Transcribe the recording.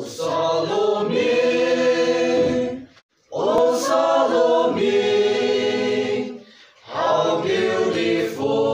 O Salome, O Salome, how beautiful.